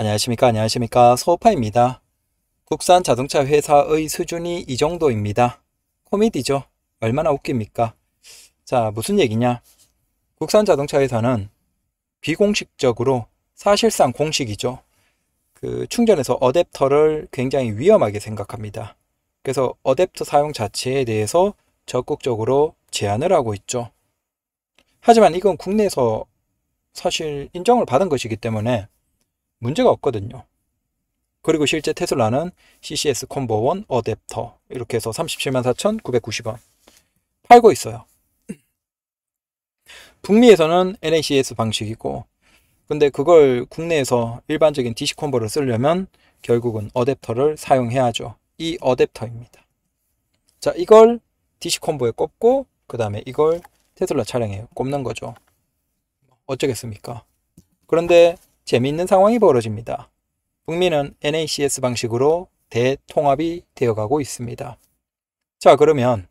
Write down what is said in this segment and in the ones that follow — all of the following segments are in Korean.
안녕하십니까 안녕하십니까 소파입니다. 국산 자동차 회사의 수준이 이 정도입니다. 코미디죠. 얼마나 웃깁니까? 자 무슨 얘기냐? 국산 자동차 회사는 비공식적으로 사실상 공식이죠. 그 충전에서 어댑터를 굉장히 위험하게 생각합니다. 그래서 어댑터 사용 자체에 대해서 적극적으로 제한을 하고 있죠. 하지만 이건 국내에서 사실 인정을 받은 것이기 때문에 문제가 없거든요. 그리고 실제 테슬라는 CCS 콤보 1 어댑터 이렇게 해서 37만 4,990원 팔고 있어요. 북미에서는 NACS 방식이고 근데 그걸 국내에서 일반적인 DC 콤보를 쓰려면 결국은 어댑터를 사용해야죠. 이 어댑터입니다. 자, 이걸 DC 콤보에 꼽고 그 다음에 이걸 테슬라 차량에 꼽는 거죠. 어쩌겠습니까? 그런데 재미있는 상황이 벌어집니다. 북미는 NACS 방식으로 대통합이 되어가고 있습니다. 자, 그러면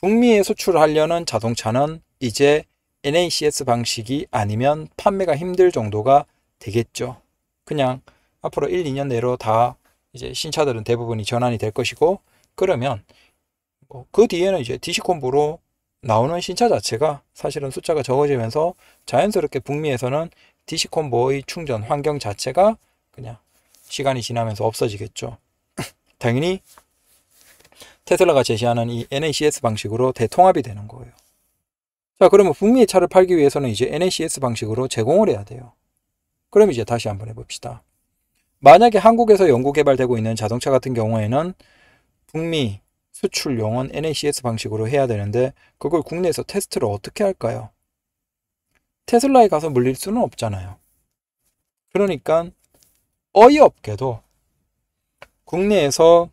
북미에 수출하려는 자동차는 이제 NACS 방식이 아니면 판매가 힘들 정도가 되겠죠. 그냥 앞으로 1, 2년 내로 다 이제 신차들은 대부분이 전환이 될 것이고 그러면 뭐그 뒤에는 이제 디시콤보로 나오는 신차 자체가 사실은 숫자가 적어지면서 자연스럽게 북미에서는 디시콤보의 충전 환경 자체가 그냥 시간이 지나면서 없어지겠죠. 당연히 테슬라가 제시하는 이 NACS 방식으로 대통합이 되는 거예요. 자, 그러면 북미의 차를 팔기 위해서는 이제 NACS 방식으로 제공을 해야 돼요. 그럼 이제 다시 한번 해봅시다. 만약에 한국에서 연구 개발되고 있는 자동차 같은 경우에는 북미 수출용은 NACS 방식으로 해야 되는데 그걸 국내에서 테스트를 어떻게 할까요? 테슬라에 가서 물릴 수는 없잖아요. 그러니까 어이없게도 국내에서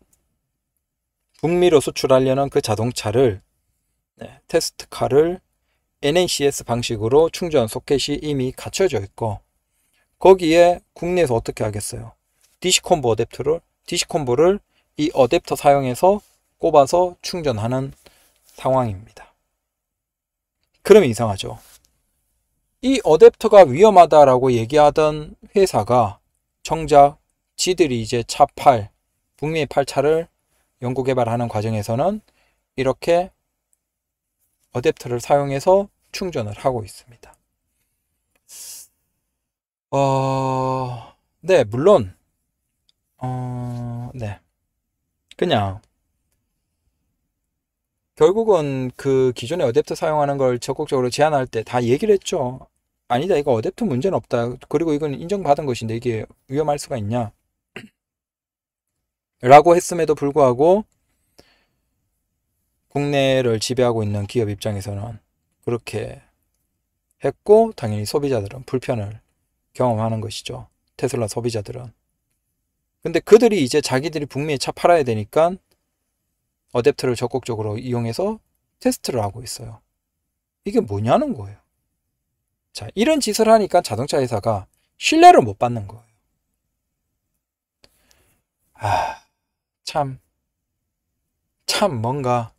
북미로 수출하려는 그 자동차를 네, 테스트카를 NACS 방식으로 충전 소켓이 이미 갖춰져 있고 거기에 국내에서 어떻게 하겠어요? DC콤보 어댑터를 DC콤보를 이 어댑터 사용해서 꼽아서 충전하는 상황입니다. 그러면 이상하죠. 이 어댑터가 위험하다라고 얘기하던 회사가 정작 지들이 이제 차 팔, 북미의 팔차를 연구 개발하는 과정에서는 이렇게 어댑터를 사용해서 충전을 하고 있습니다. 어, 네, 물론, 어, 네. 그냥, 결국은 그 기존의 어댑터 사용하는 걸 적극적으로 제한할 때 다 얘기를 했죠. 아니다, 이거 어댑터 문제는 없다. 그리고 이건 인정받은 것인데 이게 위험할 수가 있냐? 라고 했음에도 불구하고 국내를 지배하고 있는 기업 입장에서는 그렇게 했고 당연히 소비자들은 불편을 경험하는 것이죠. 테슬라 소비자들은. 근데 그들이 이제 자기들이 북미에 차 팔아야 되니까 어댑터를 적극적으로 이용해서 테스트를 하고 있어요. 이게 뭐냐는 거예요. 자, 이런 짓을 하니까 자동차 회사가 신뢰를 못 받는 거예요. 아, 참, 참 뭔가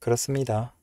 그렇습니다.